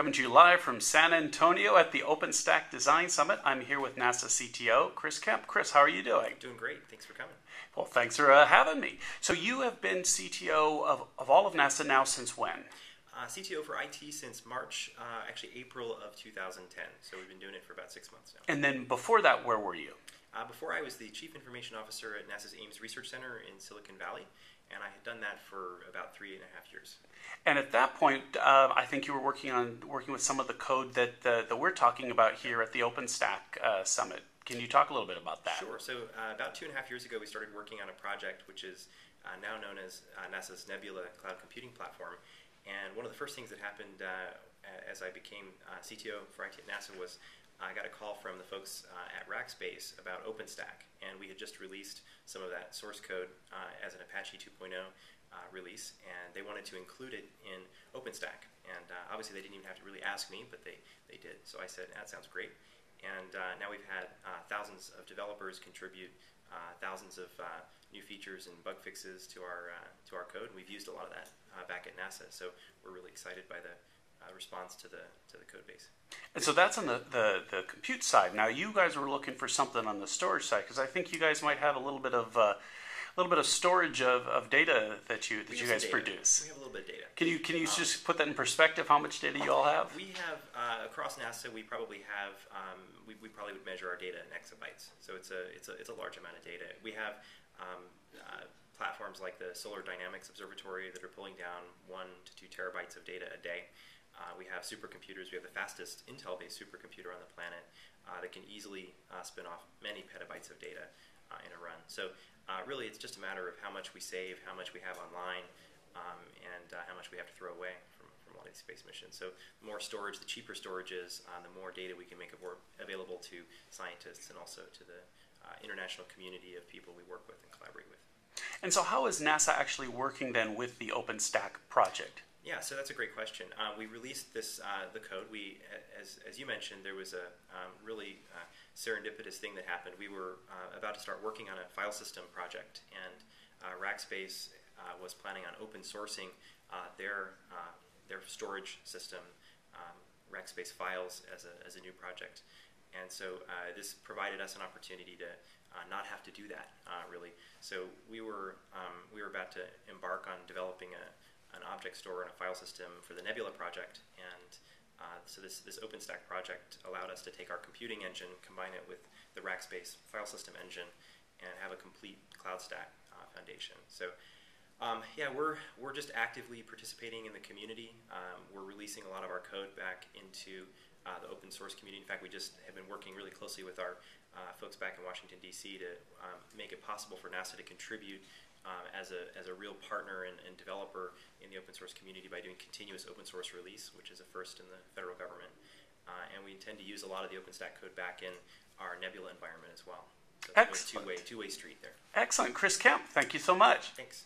Coming to you live from San Antonio at the OpenStack Design Summit. I'm here with NASA CTO Chris Kemp. Chris, how are you doing? Doing great. Thanks for coming. Well, thanks for uh, having me. So, you have been CTO of, of all of NASA now since when? Uh, CTO for IT since March, uh, actually April of 2010. So, we've been doing it for about six months now. And then before that, where were you? Uh, before, I was the Chief Information Officer at NASA's Ames Research Center in Silicon Valley, and I had done that for about three and a half years. And at that point, uh, I think you were working on working with some of the code that uh, that we're talking about here at the OpenStack uh, Summit. Can you talk a little bit about that? Sure. So uh, about two and a half years ago, we started working on a project which is uh, now known as uh, NASA's Nebula Cloud Computing Platform. And one of the first things that happened as I became CTO for IT at NASA was I got a call from the folks uh, at Rackspace about OpenStack, and we had just released some of that source code uh, as an Apache 2.0 uh, release, and they wanted to include it in OpenStack. And uh, obviously, they didn't even have to really ask me, but they, they did. So I said, that sounds great. And uh, now we've had uh, thousands of developers contribute thousands of new features and bug fixes to our to our code. We've used a lot of that back at NASA, so we're really excited by the uh, response to the to the code base. And so that's on the, the, the compute side. Now you guys were looking for something on the storage side because I think you guys might have a little bit of uh, little bit of storage of, of data that you that you guys produce. We have a little bit of data. Can you can you um, just put that in perspective? How much data you all have? We have uh, across NASA. We probably have um, we, we probably would measure our data in exabytes. So it's a it's a it's a large amount of data. We have um, uh, platforms like the Solar Dynamics Observatory that are pulling down one to two terabytes of data a day. Uh, we have supercomputers. We have the fastest Intel-based supercomputer on the planet uh, that can easily uh, spin off many petabytes of data uh, in a run. So uh, really, it's just a matter of how much we save, how much we have online, um, and uh, how much we have to throw away from, from all these space missions. So the more storage, the cheaper storage is, the more data we can make available to scientists and also to the international community of people we work with and collaborate with. And so, how is NASA actually working then with the OpenStack project? Yeah, so that's a great question. Uh, we released this uh, the code. We, as, as you mentioned, there was a um, really uh, serendipitous thing that happened. We were uh, about to start working on a file system project, and uh, Rackspace uh, was planning on open sourcing their their storage system, um, Rackspace Files, as a as a new project. And so this provided us an opportunity to not have to do that really. So we were um, we were about to embark on developing a an object store and a file system for the Nebula project. And uh, so this, this OpenStack project allowed us to take our computing engine, combine it with the Rackspace file system engine, and have a complete cloud stack uh, foundation. So um, yeah, we're, we're just actively participating in the community. Um, we're releasing a lot of our code back into uh, the open source community. In fact, we just have been working really closely with our uh, folks back in Washington, D.C. to um, make it possible for NASA to contribute um, as, a, as a real partner and, and, developer in the open source community by doing continuous open source release, which is a first in the federal government. Uh, and we intend to use a lot of the OpenStack code back in our Nebula environment as well. So Excellent. Two-way, two-way street there. Excellent. Chris Kemp, thank you so much. Thanks.